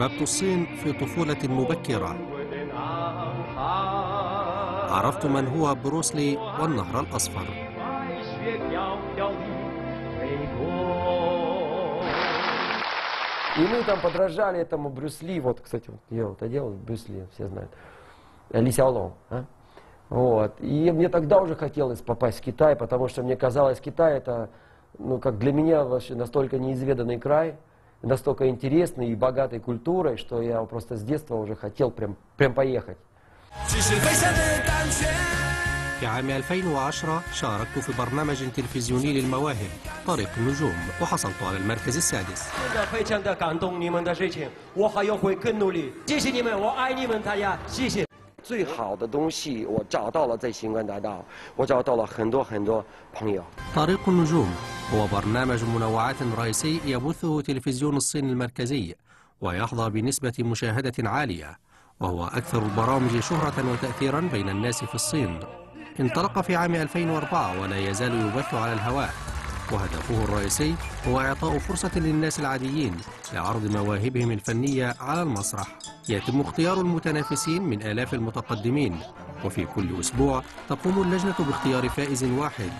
أحببت الصين في طفولة مبكرة. عرفت من هو بروسلي والنهر الأصفر. И мы там подражали этому Брюсли, вот, кстати, вот я вот одел Брюсли, все знают, Ли а? Вот. И мне тогда уже хотелось попасть в Китай, потому что мне казалось, Китай это, ну, как для меня вообще настолько неизведанный край – настолько интересный и богатой культурой, что я просто с детства уже хотел прям, прям поехать. في عام 2010 شاركت في برنامج تلفزيوني للمواهب طريق النجوم وحصلت على المركز السادس 真的非常的感动你们的事情，我还要会更努力。谢谢你们，我爱你们大家，谢谢。最好的东西我找到了在星光大道，我找到了很多很多朋友。 طريق النجوم هو برنامج منوعات رئيسي يبثه تلفزيون الصين المركزي ويحظى بنسبة مشاهدة عالية وهو أكثر البرامج شهرة وتأثيرا بين الناس في الصين انطلق في عام 2004 ولا يزال يبث على الهواء وهدفه الرئيسي هو إعطاء فرصة للناس العاديين لعرض مواهبهم الفنية على المسرح. يتم اختيار المتنافسين من آلاف المتقدمين وفي كل أسبوع تقوم اللجنة باختيار فائز واحد.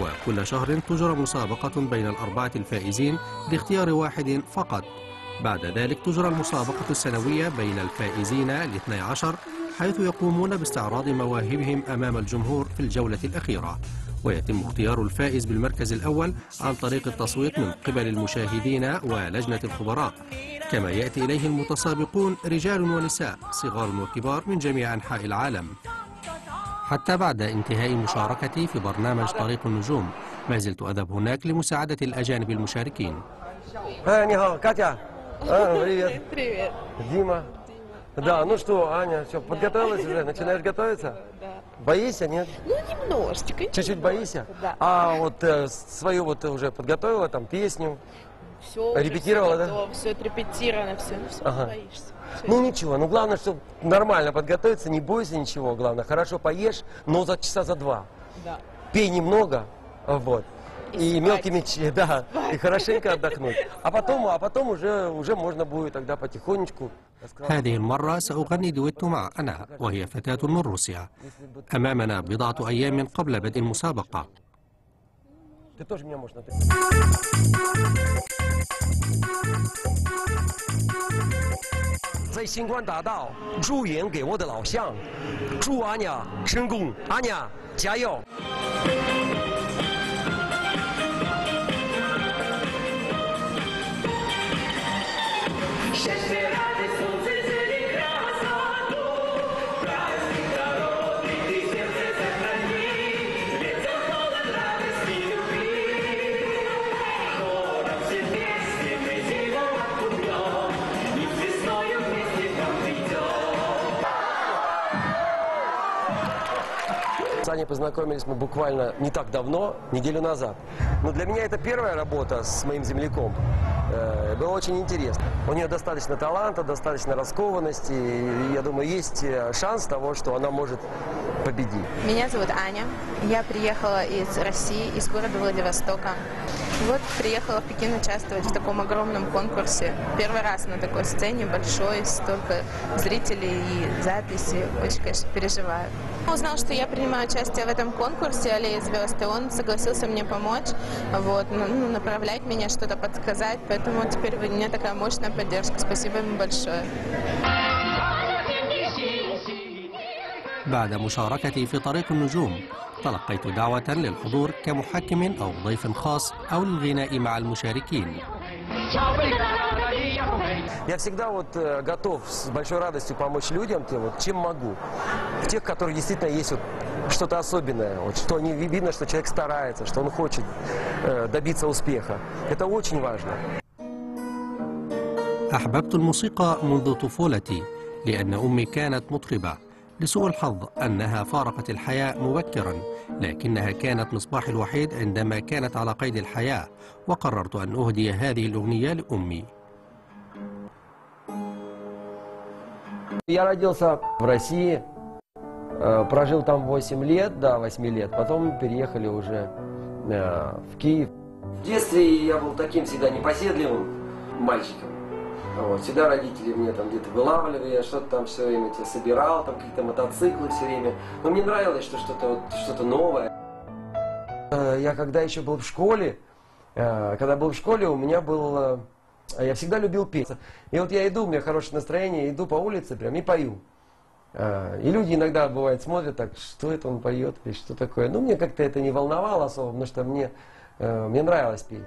وكل شهر تجرى مسابقة بين الأربعة الفائزين لاختيار واحد فقط. بعد ذلك تجرى المسابقة السنوية بين الفائزين الاثني عشر حيث يقومون باستعراض مواهبهم أمام الجمهور في الجولة الأخيرة. ويتم اختيار الفائز بالمركز الأول عن طريق التصويت من قبل المشاهدين ولجنة الخبراء كما يأتي إليه المتسابقون رجال ونساء صغار وكبار من جميع أنحاء العالم حتى بعد انتهاء مشاركتي في برنامج طريق النجوم ما زلت أذهب هناك لمساعدة الأجانب المشاركين Э, не, Катя. А, привет. Привет. Дима. Да, ну что, Аня, все, подготовилась уже? Начинаешь готовиться? Да. Боишься, нет? Ну, немножечко. Чуть-чуть боишься? Да. А вот э, свою вот ты уже подготовила, там, песню? Все, Репетировала, да? да? Все отрепетировано, все, ну все, Ага. боишься. Всё. Ну ничего, ну главное, чтобы нормально подготовиться, не бойся ничего, главное, хорошо поешь, но за часа за два. Да. Пей немного, вот. И И, спать. мелкими, ч- да, и хорошенько отдохнуть. А потом, а потом уже, уже можно будет тогда потихонечку. я сказал, هذه المرة سأغني دويتو مع أنا وهي فتاة من روسيا أمامنا بضعة أيام قبل بدء المسابقة Ты тоже меня можешь на ты. Аней познакомились мы буквально не так давно, неделю назад. Но для меня это первая работа с моим земляком. Э, Было очень интересно. У нее достаточно таланта, достаточно раскованности. И я думаю, есть э, шанс того, что она может победить. Меня зовут Аня. Я приехала из России, из города Владивостока. Вот приехала в Пекин участвовать в таком огромном конкурсе. Первый раз на такой сцене, большой, столько зрителей и записи. Очень, конечно, переживаю. Узнал, что я принимаю участие в этом конкурсе «Аллея звезд», и он согласился мне помочь, вот, ну, направлять меня, что-то подсказать. Поэтому теперь у меня такая мощная поддержка. Спасибо ему большое. بعد مشاركتي في طريق النجوم تلقيت دعوة للحضور كمحكم أو ضيف خاص أو للغناء مع المشاركين Я всегда вот э, готов с большой радостью помочь людям, тем, вот, чем могу. В тех, которые действительно есть вот что-то особенное, вот, что они, видно, что человек старается, что он хочет э, добиться успеха. Это очень важно. أحببت الموسيقى منذ طفولتي لأن أمي كانت مطربة لسوء الحظ أنها فارقت الحياة مبكرا لكنها كانت مصباحي الوحيد عندما كانت على قيد الحياة وقررت أن أهدي هذه الأغنية لأمي Я родился в России, э, прожил там 8 лет, да, 8 лет. Потом переехали уже э, в Киев. В детстве я был таким всегда непоседливым мальчиком. Вот. Всегда родители мне там где-то вылавливали, я что-то там все время эти собирал, там какие-то мотоциклы все время. Но мне нравилось, что что-то вот, что-то новое. Э, Я когда еще был в школе, э, когда был в школе, у меня был... э, Я всегда любил петь. И вот я иду, у меня хорошее настроение, иду по улице прям и пою. И люди иногда, бывает, смотрят так, что это он поет, что такое. Ну, мне как-то это не волновало особо, потому что мне, мне нравилось петь.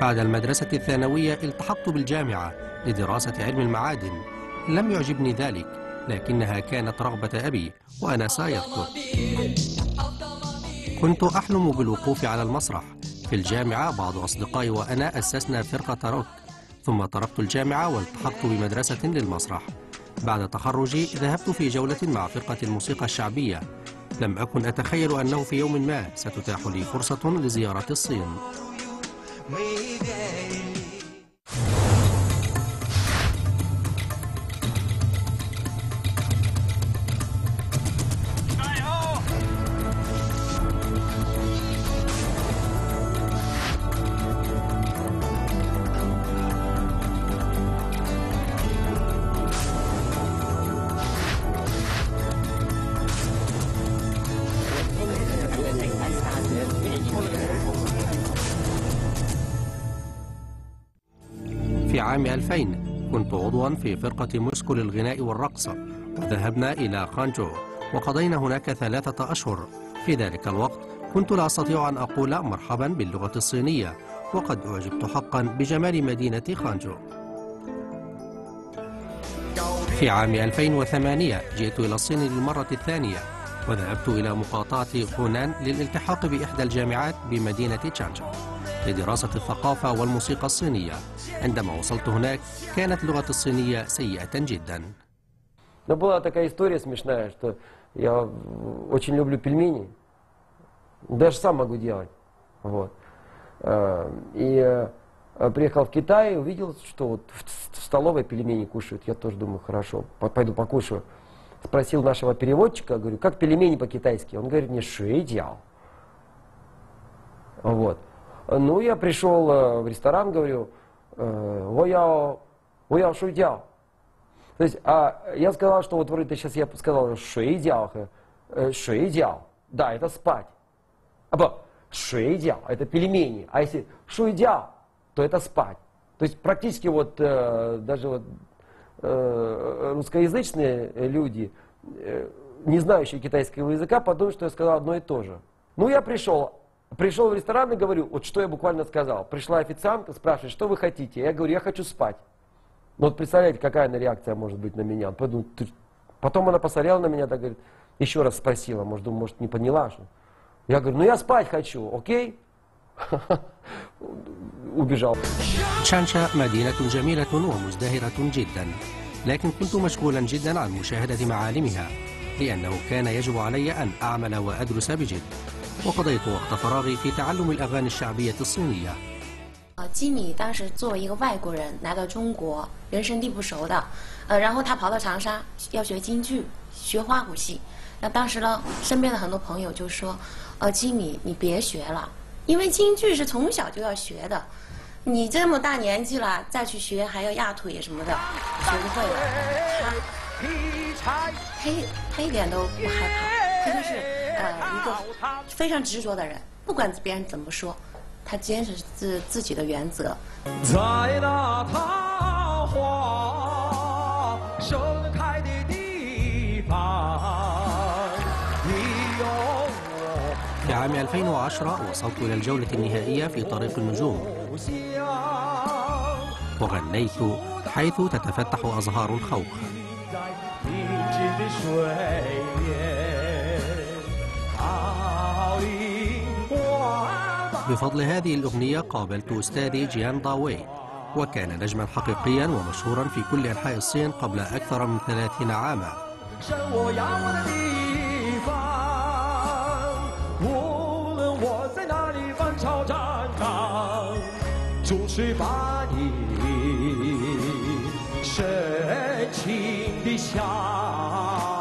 بعد المدرسة الثانوية التحقت بالجامعة لدراسة علم المعادن. لم يعجبني ذلك لكنها كانت رغبة أبي وأنا سيذكر كنت أحلم بالوقوف على المسرح. في الجامعة بعض أصدقائي وأنا أسسنا فرقة روك ثم تركت الجامعة والتحقت بمدرسة للمسرح. بعد تخرجي ذهبت في جولة مع فرقة الموسيقى الشعبية. لم أكن أتخيل أنه في يوم ما ستتاح لي فرصة لزيارة الصين. Way back كنت عضوا في فرقة موسكو للغناء والرقص. وذهبنا إلى خانجو وقضينا هناك ثلاثة أشهر. في ذلك الوقت كنت لا أستطيع أن أقول مرحبا باللغة الصينية وقد أعجبت حقا بجمال مدينة خانجو. في عام 2008 جئت إلى الصين للمرة الثانية وذهبت إلى مقاطعة هونان للالتحاق بإحدى الجامعات بمدينة تشانجا لدراسة الثقافة والموسيقى الصينية عندما وصلت هناك كانت اللغة الصينية سيئة جدا Но была такая история смешная, что я в- очень люблю пельмени. Даже сам могу делать. Вот. Э, И э, приехал в Китай и увидел, что вот в в столовой пельмени кушают. Я тоже думаю, хорошо, по- пойду покушаю. Спросил нашего переводчика, говорю, как пельмени по-китайски? Он говорит мне, шуидяо. Вот. Ну, я пришел э, в ресторан, говорю, э, вояо, вояо шуидяо. То есть, а я сказал, что вот вроде сейчас я сказал шуидяо, э, шуидяо. Да, это спать. А бо, шуидяо, это пельмени. А если шуидяо, то это спать. То есть практически вот даже вот русскоязычные люди, не знающие китайского языка, подумают, что я сказал одно и то же. Ну, я пришел, пришел в ресторан и говорю, вот что я буквально сказал. Пришла официантка, спрашивает, что вы хотите? Я говорю, я хочу спать. Ну вот представляете, какая она реакция может быть на меня. Он подумал, «Ты ж-». Потом она посмотрела на меня, так говорит, еще раз спросила, может, думаю, может, не поняла, что. Я говорю, ну я спать хочу, окей? Убежал. تشانشا مدينة جميلة ومزدهرة جدا لكن كنت مشغولا جدا عن مشاهدة معالمها لأنه كان يجب علي أن أعمل وأدرس بجد وقضيت وقت فراغي في تعلم الأغاني الشعبية الصينية 呃，基米当时作为一个外国人来到中国，人生地不熟的，呃，然后他跑到长沙要学京剧，学花鼓戏。那当时呢，身边的很多朋友就说，呃，基米你别学了，因为京剧是从小就要学的，你这么大年纪了再去学还要压腿什么的，学不会了。他他一他一点都不害怕，他就是 呃一个非常执着的人，不管别人怎么说，他坚持自自己的原则。在那桃花盛开的地方，你有我 في عام 2010 وصلت إلى الجولة النهائية في طريق النجوم 故乡。 وغنيت حيث تتفتح أزهار الخوخ بفضل هذه الأغنية قابلت أستاذي جيان داوي وكان نجما حقيقيا ومشهورا في كل أنحاء الصين قبل أكثر من ثلاثين عاما.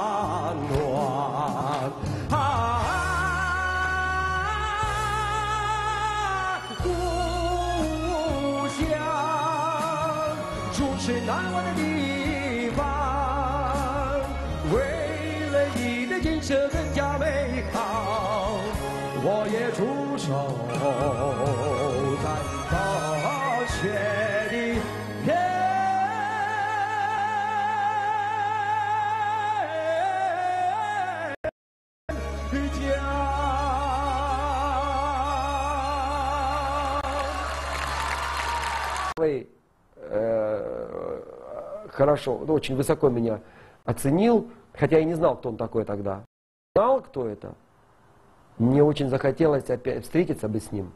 хорошо, ну, очень высоко меня оценил, хотя я не знал, кто он такой тогда. Знал, кто это. Мне очень захотелось опять встретиться бы с ним.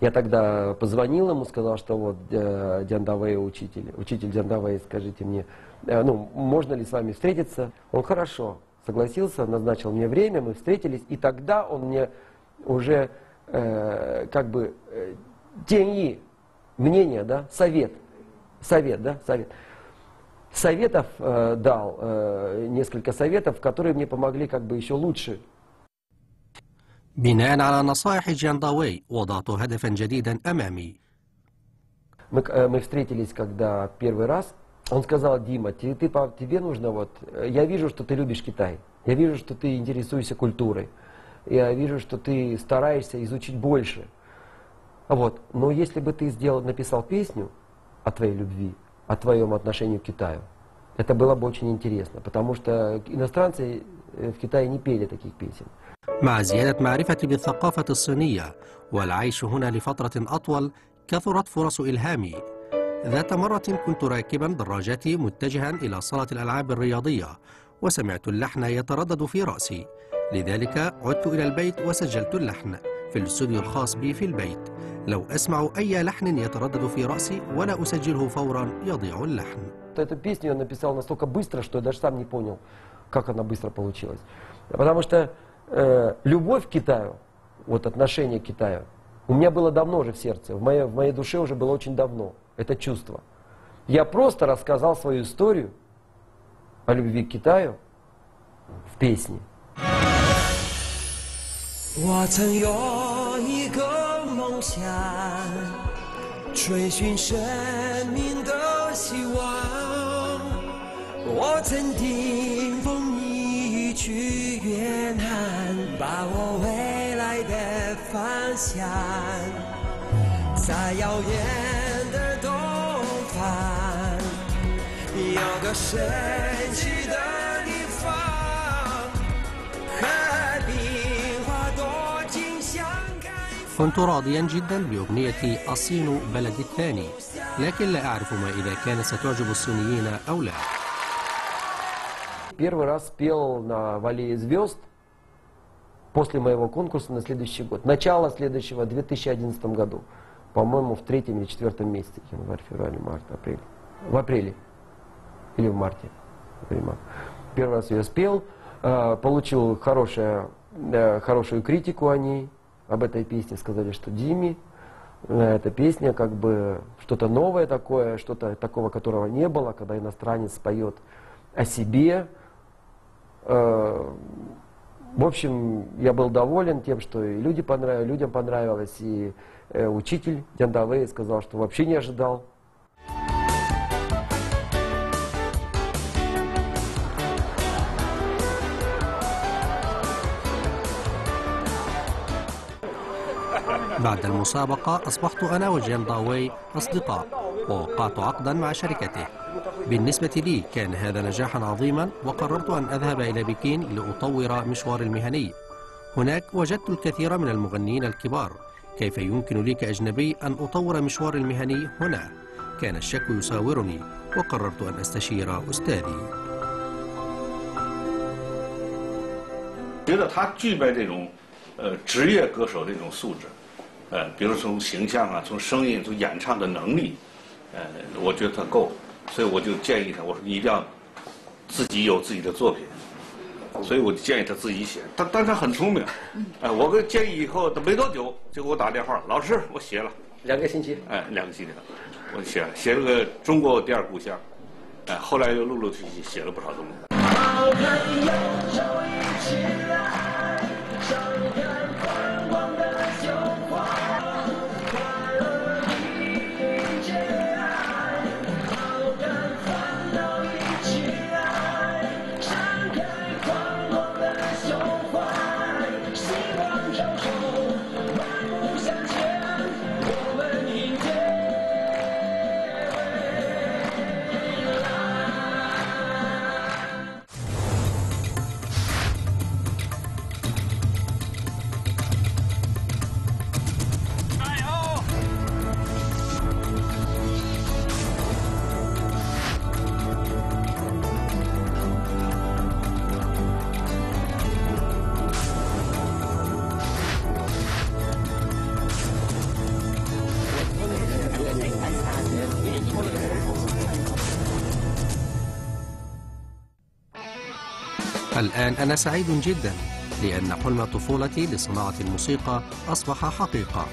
Я тогда позвонил ему, сказал, что вот э, Диандавей учитель, учитель Диандавей, скажите мне, э, ну, можно ли с вами встретиться? Он хорошо согласился, назначил мне время, мы встретились, и тогда он мне уже э, как бы э, тени, мнение, да, совет, совет, да, совет Советов э, дал, э, несколько советов, которые мне помогли как бы еще лучше بناء على نصائح جانداوي وضعت هدفا جديدا أمامي Мы, э, мы встретились, когда первый раз, он сказал, Дима, ты, ты, по- тебе нужно вот, э, я вижу, что ты любишь Китай, я вижу, что ты интересуешься культурой, я вижу, что ты стараешься изучить больше. Вот, но если бы ты сделал, написал песню о твоей любви, о твоем отношении к Китаю, это было бы очень интересно, потому что иностранцы э, в Китае не пели таких песен. مع زيادة معرفتي بالثقافة الصينية والعيش هنا لفترة أطول كثرت فرص إلهامي ذات مرة كنت راكبا دراجتي متجها إلى صالة الألعاب الرياضية وسمعت اللحن يتردد في رأسي لذلك عدت إلى البيت وسجلت اللحن في الاستوديو الخاص بي في البيت لو أسمع أي لحن يتردد في رأسي ولا أسجله فورا يضيع اللحن Вот Эту песню я написал настолько быстро, что я даже сам не понял, как она быстро получилась. Потому что э, любовь к Китаю, вот отношение к Китаю, у меня было давно уже в сердце, в моей, в моей душе уже было очень давно, это чувство. Я просто рассказал свою историю о любви к Китаю в песне. 我曾有一个梦 想，追寻生命的希望。我曾顶风逆雨去远航，把握未来的方向，在遥远的东方，有个神奇 كنت راضيا جدا بأغنية الصين بلدي الثاني لكن لا أعرف ما إذا كانت ستعجب الصينيين أو لا Первый раз пел на Валее звезд после моего конкурса на следующий год. Начало следующего, в 2011 году. По-моему, в третьем или четвертом месяце. Январь, февраль, март, апрель. В апреле. Или в марте. Апрель, март. Первый раз я спел. э, Получил хорошее, э, хорошую критику о ней, об этой песне. Сказали, что Диме э, эта песня как бы что-то новое такое, что-то такого, которого не было, когда иностранец поет о себе. Э, В общем, я был доволен тем, что и люди понравились, людям понравилось, и э, учитель Дяндавей сказал, что вообще не ожидал. بعد المسابقة أصبحت أنا وجين ضاوي أصدقاء ووقعت عقدا مع شركته. بالنسبة لي كان هذا نجاحا عظيما وقررت أن أذهب إلى بكين لأطور مشواري المهني. هناك وجدت الكثير من المغنيين الكبار. كيف يمكن لي كأجنبي أن أطور مشواري المهني هنا؟ كان الشك يساورني وقررت أن أستشير أستاذي. 呃比如从形象啊，从声音，从演唱的能力，呃，我觉得他够，所以我就建议他，我说你一定要自己有自己的作品，所以我就建议他自己写。他但是他很聪明，哎、我给建议以后，他没多久就给我打电话，老师，我写了，两个星期。哎，两个星期了，我写了写了个中国第二故乡，哎，后来又陆陆续续写了不少东西。الآن أنا سعيد جدا لأن حلم طفولتي لصناعة الموسيقى أصبح حقيقة.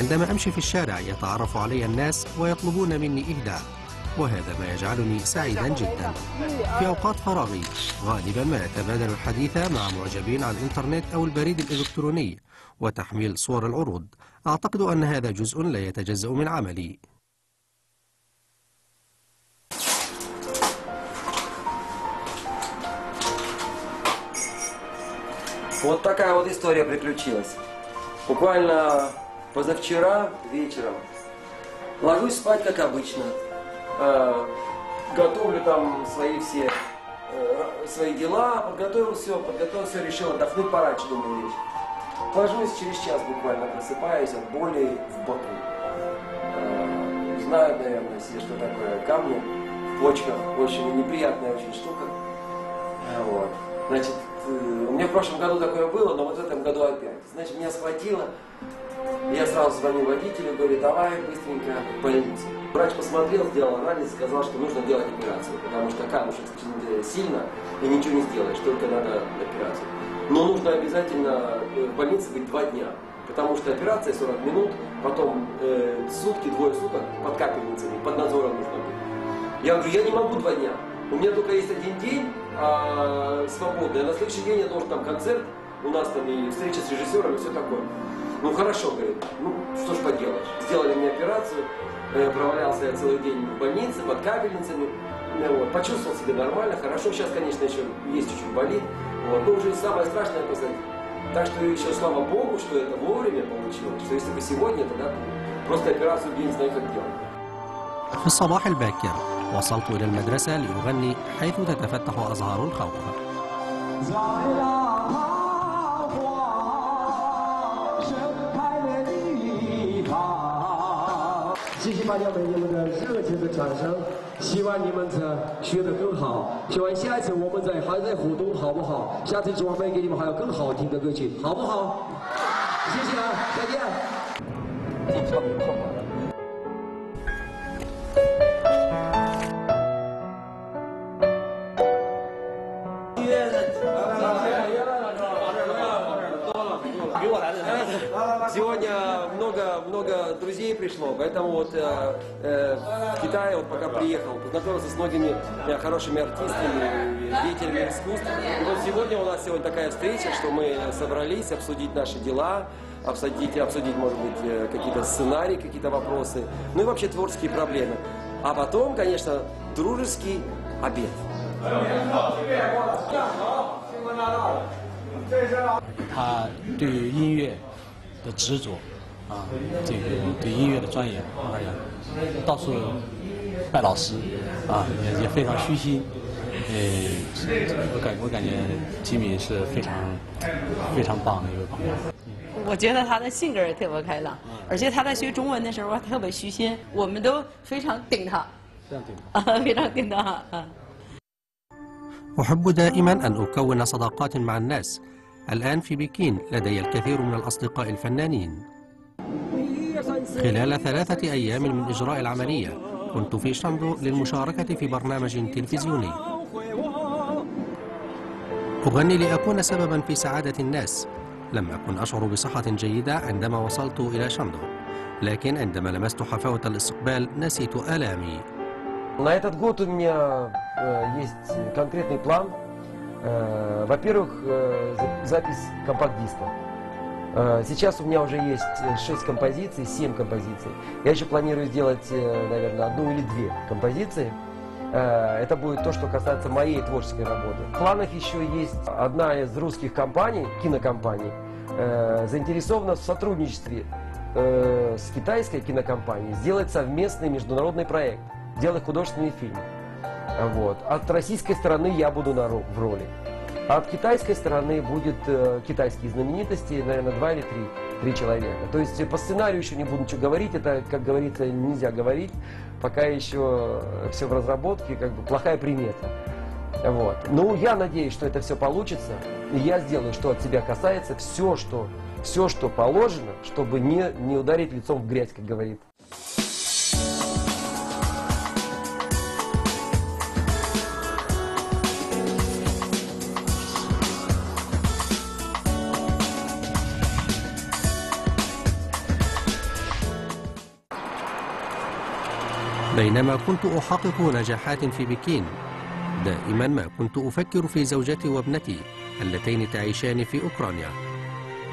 عندما أمشي في الشارع يتعرف علي الناس ويطلبون مني إهداء وهذا ما يجعلني سعيدا جدا. في أوقات فراغي غالبا ما أتبادل الحديث مع معجبين على الإنترنت أو البريد الإلكتروني وتحميل صور العروض. أعتقد أن هذا جزء لا يتجزأ من عملي. Вот такая вот история приключилась. Буквально позавчера вечером ложусь спать, как обычно. Э, готовлю там свои все э, свои дела, подготовил все, подготовил все, решил отдохнуть пораньше, думаю, лечь. Ложусь через час буквально, просыпаюсь от боли в боку. Э, знают, наверное, все, что такое камни в почках. Очень неприятная очень штука. Э, Вот. Значит, у меня в прошлом году такое было, но вот в этом году опять. Значит, меня схватило. Я сразу звоню водителю, говорю, давай быстренько в больницу. Врач посмотрел, сделал анализ, сказал, что нужно делать операцию, потому что камушек сильно и ничего не сделаешь, только надо операцию. Но нужно обязательно э, в больнице быть два дня, потому что операция 40 минут, потом э, сутки, двое суток под капельницами, под надзором нужно быть. Я говорю, я не могу два дня. У меня только есть один день а, свободный, а на следующий день я должен там концерт, у нас там и встреча с режиссером и все такое. Ну хорошо, говорит, ну что ж поделаешь. Сделали мне операцию, э, провалялся я целый день в больнице под капельницами. Ну, вот, почувствовал себя нормально, хорошо. Сейчас, конечно, еще есть чуть-чуть болит. Вот, но уже самое страшное позади. Так что еще слава Богу, что это вовремя получилось, что если бы сегодня, тогда просто операцию я не знаю, как делать. في الصباح الباكر وصلت إلى المدرسة لأغني حيث تتفتح أزهار الخوخ пришло, поэтому вот э, э, в Китае вот пока приехал, познакомился с многими э, хорошими артистами, деятелями искусств. И вот сегодня у нас сегодня такая встреча, что мы собрались обсудить наши дела, обсудить, обсудить может быть, э, какие-то сценарии, какие-то вопросы, ну и вообще творческие проблемы. А потом, конечно, дружеский обед. 他对于音乐的执着 啊，这个对音乐的钻研，哎呀，到处拜老师啊，也也非常虚心。呃，我感我感觉吉米是非常非常棒的一位朋友。我觉得他的性格也特别开朗，而且他在学中文的时候特别虚心，我们都非常顶他，这样对吗？啊，非常顶他啊。 أحب دائما أن أكون صداقات مع الناس الآن في بكين لدي الكثير من الأصدقاء الفنانين خلال ثلاثة أيام من إجراء العملية كنت في شاندو للمشاركة في برنامج تلفزيوني أغني لأكون سببا في سعادة الناس لم أكن أشعر بصحة جيدة عندما وصلت إلى شاندو لكن عندما لمست حفاوة الاستقبال نسيت آلامي На этот год у меня э, есть конкретный план. Э, во-первых, э, за- запись компакт-диска. Э, сейчас у меня уже есть 6 композиций, 7 композиций. Я еще планирую сделать, э, наверное, одну или две композиции. Э, Это будет то, что касается моей творческой работы. В планах еще есть одна из русских компаний, кинокомпаний, э, заинтересована в сотрудничестве э, с китайской кинокомпанией сделать совместный международный проект, делать художественный фильм. Вот. От российской стороны я буду на в роли. А от китайской стороны будет э, китайские знаменитости, наверное, два или три, три человека. То есть э, по сценарию еще не буду ничего говорить, это, как говорится, нельзя говорить, пока еще все в разработке, как бы плохая примета. Вот. Ну, я надеюсь, что это все получится, и я сделаю, что от себя касается, все, что, все, что положено, чтобы не, не ударить лицом в грязь, как говорит. بينما كنت أحقق نجاحات في بكين دائما ما كنت أفكر في زوجتي وابنتي اللتين تعيشان في أوكرانيا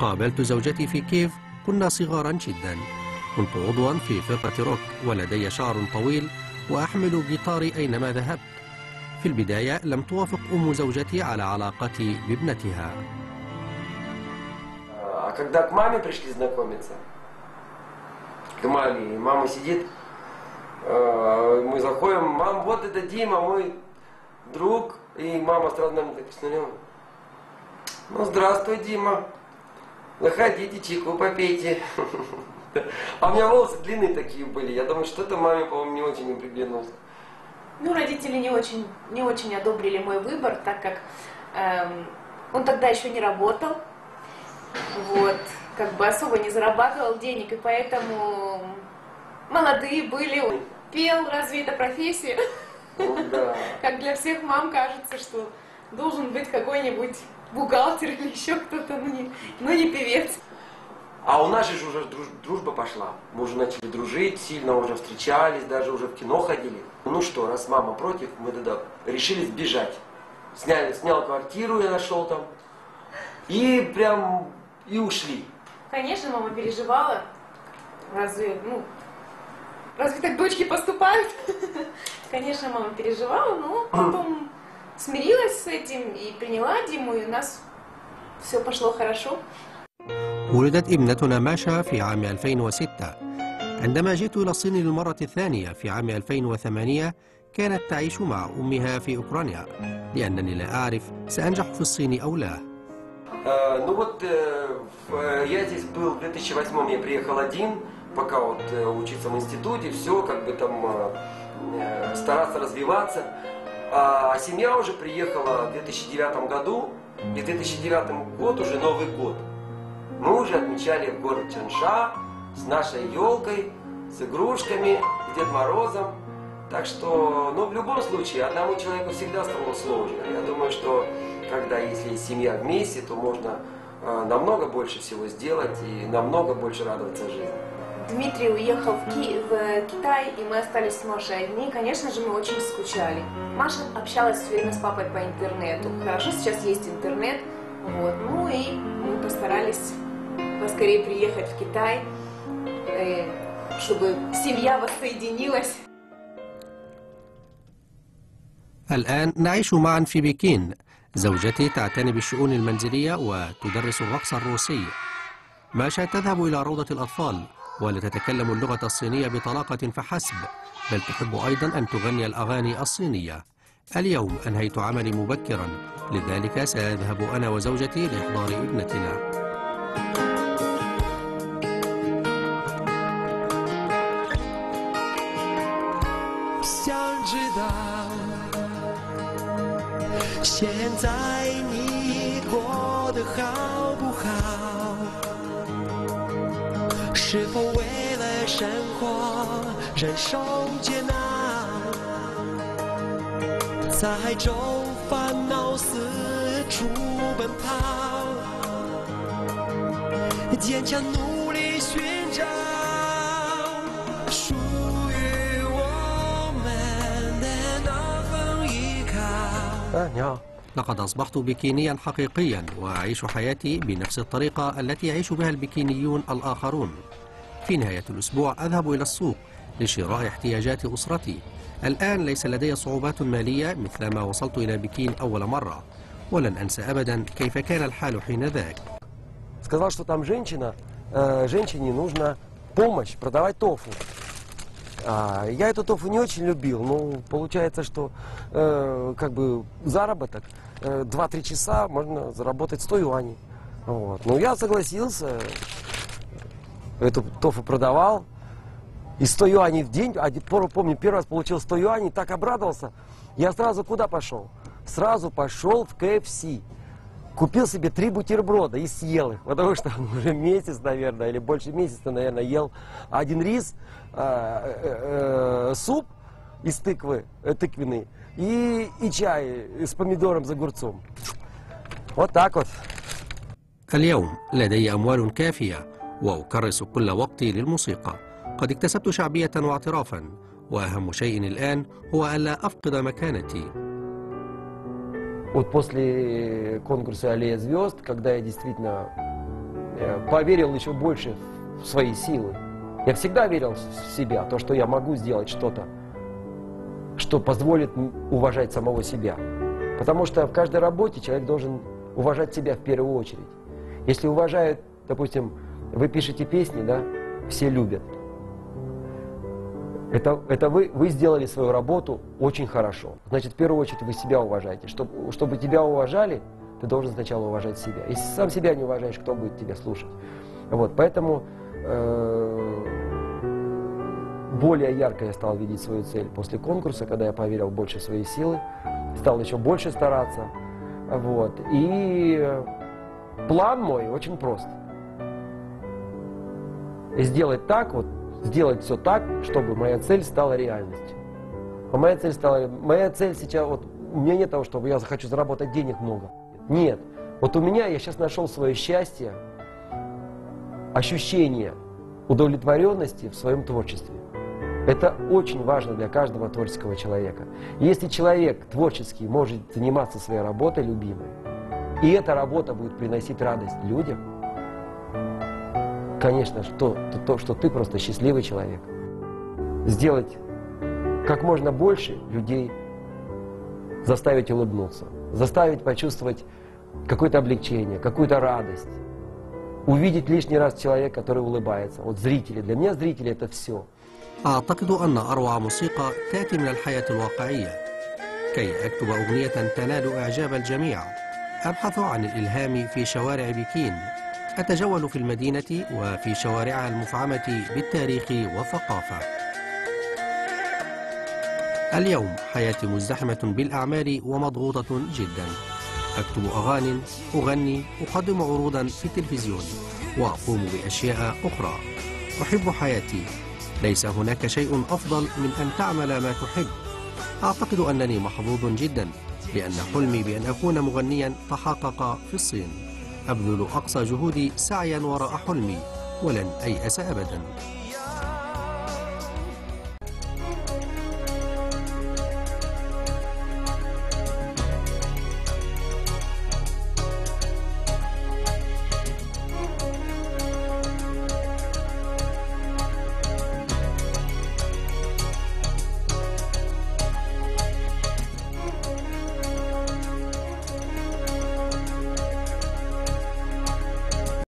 قابلت زوجتي في كيف كنا صغارا جدا كنت عضوا في فرقة روك ولدي شعر طويل وأحمل جيتاري أينما ذهبت في البداية لم توافق أم زوجتي على علاقتي بابنتها А когда к маме пришли знакомиться, к маме, и мама сидит, э, мы заходим, мам, вот это Дима, мой друг, и мама сразу на меня так посмотрела. Ну, здравствуй, Дима. Заходите, чайку попейте. А у меня волосы длинные такие были. Я думаю, что-то маме, по-моему, не очень приглянулось. Ну, родители не очень, не очень одобрили мой выбор, так как эм, он тогда еще не работал, вот, как бы особо не зарабатывал денег, и поэтому молодые были. Пел, разве это профессия? Ну, да. Как для всех мам кажется, что должен быть какой-нибудь бухгалтер или еще кто-то, ну не, ну не певец. А у нас же уже друж- дружба пошла. Мы уже начали дружить сильно, уже встречались, даже уже в кино ходили. Ну что, раз мама против, мы тогда решили сбежать. Сняли, снял квартиру, я нашел там. И прям, и ушли. Конечно, мама переживала. Разве, ну, разве так дочки поступают? Конечно, мама переживала, но потом смирилась с этим и приняла Диму, и у нас все пошло хорошо. ولدت ابنتنا ماشا في عام 2006 عندما جئت إلى الصين للمرة الثانية في عام 2008 كانت تعيش مع أمها في أوكرانيا لأنني لا أعرف سأنجح في الصين أو لا Э, ну вот э, в- э, я здесь был в 2008 я приехал один, пока вот э, учиться в институте, все, как бы там э, э, стараться развиваться. А семья уже приехала в 2009 году, и в 2009 год уже Новый год. Мы уже отмечали город Чанша с нашей елкой, с игрушками, с Дед Морозом. Так что, ну, в любом случае, одному человеку всегда стало сложно. Я думаю, что когда, если семья вместе, то можно намного больше всего сделать и намного больше радоваться жизни. Дмитрий уехал в, Ки- в Китай, и мы остались с Машей одни. Конечно же, мы очень скучали. Маша общалась все время с папой по интернету. Хорошо, сейчас есть интернет. Вот. Ну и мы постарались поскорее приехать в Китай, э, чтобы семья воссоединилась. الآن نعيش معا في بكين زوجتي تعتني بالشؤون المنزلية وتدرس الرقص الروسي ماشا تذهب إلى روضة الأطفال ولا تتكلم اللغة الصينية بطلاقة فحسب بل تحب أيضا أن تغني الأغاني الصينية اليوم أنهيت عملي مبكرا لذلك سأذهب أنا وزوجتي لإحضار ابنتنا 想知道现在你过得好不好？ 是否为了生活忍受艰难，在海中烦恼四处奔跑，坚强努力寻找属于我们的那份依靠。哎，你好。لقد نعم. أصبحت بكينيا حقيقيا وأعيش حياتي بنفس الطريقة التي يعيش بها البكينيون الآخرون في نهاية الأسبوع أذهب إلى السوق لشراء احتياجات أسرتي الآن ليس لدي صعوبات مالية مثلما وصلت إلى بكين أول مرة ولن أنسى أبدا كيف كان الحال حينذاك Сказал, что там женщина, э, женщине нужна помощь продавать тофу. А, я эту тофу не очень любил, но получается, что э, как бы заработок э, 2-3 часа можно заработать 100 юаней. Вот. Ну, я согласился, эту тофу продавал, и 100 юаней в день, а пору помню, первый раз получил 100 юаней, так обрадовался. Я сразу куда пошел? Сразу пошел в КФС. Купил себе три бутерброда и съел их, потому что уже месяц, наверное, или больше месяца, наверное, ел один рис, э, э, э, суп из тыквы, э, тыквенный, и, и чай с помидором за огурцом. Вот так вот. اليوم لدي أموال كافية وأكرس كل وقتي للموسيقى قد اكتسبت شعبية واعترافا وأهم شيء الآن هو ألا أفقد مكانتي Вот после конкурса «Аллея звезд», когда я действительно э, поверил еще больше в свои силы, я всегда верил в себя, то, что я могу сделать что-то, что позволит м- уважать самого себя. Потому что в каждой работе человек должен уважать себя в первую очередь. Если уважают, допустим, вы пишете песни, да, все любят. Это, это вы, вы сделали свою работу очень хорошо. Значит, в первую очередь вы себя уважаете. Чтобы, чтобы тебя уважали, ты должен сначала уважать себя. Если сам себя не уважаешь, кто будет тебя слушать? Вот, поэтому э, более ярко я стал видеть свою цель после конкурса, когда я поверил больше в свои силы, стал еще больше стараться. Вот. И э, план мой очень прост. Сделать так вот, сделать все так, чтобы моя цель стала реальностью. А моя цель стала, моя цель сейчас, вот у меня нет того, чтобы я захочу заработать денег много. Нет. Вот у меня, я сейчас нашел свое счастье, ощущение удовлетворенности в своем творчестве. Это очень важно для каждого творческого человека. Если человек творческий может заниматься своей работой любимой, и эта работа будет приносить радость людям, конечно, что, то, то, что ты просто счастливый человек. Сделать как можно больше людей, заставить улыбнуться, заставить почувствовать какое-то облегчение, какую-то радость. Увидеть лишний раз человека, который улыбается. Вот зрители. Для меня зрители это все. أعتقد أن أروع موسيقى تأتي من الحياة الواقعية كي أكتب أغنية تنال إعجاب الجميع أبحث عن الإلهام في شوارع بكين أتجول في المدينة وفي شوارعها المفعمة بالتاريخ والثقافة. اليوم حياتي مزدحمة بالأعمال ومضغوطة جدا. أكتب أغاني أغني أقدم عروضا في التلفزيون وأقوم بأشياء أخرى. أحب حياتي. ليس هناك شيء أفضل من أن تعمل ما تحب. أعتقد أنني محظوظ جدا لأن حلمي بأن أكون مغنيا تحقق في الصين. أبذل أقصى جهودي سعيا وراء حلمي ولن أيأس أبدا.